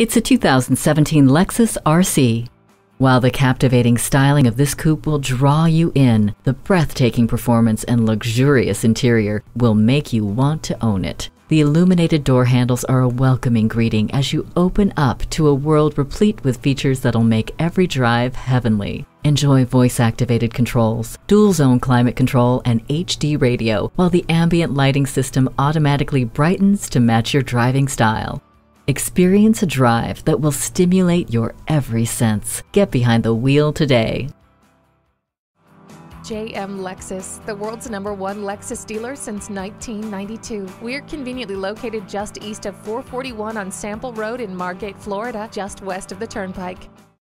It's a 2017 Lexus RC. While the captivating styling of this coupe will draw you in, the breathtaking performance and luxurious interior will make you want to own it. The illuminated door handles are a welcoming greeting as you open up to a world replete with features that'll make every drive heavenly. Enjoy voice activated controls, dual zone climate control, and HD radio, while the ambient lighting system automatically brightens to match your driving style. Experience a drive that will stimulate your every sense. Get behind the wheel today. JM Lexus, the world's number one Lexus dealer since 1992. We're conveniently located just east of 441 on Sample Road in Margate, Florida, just west of the Turnpike.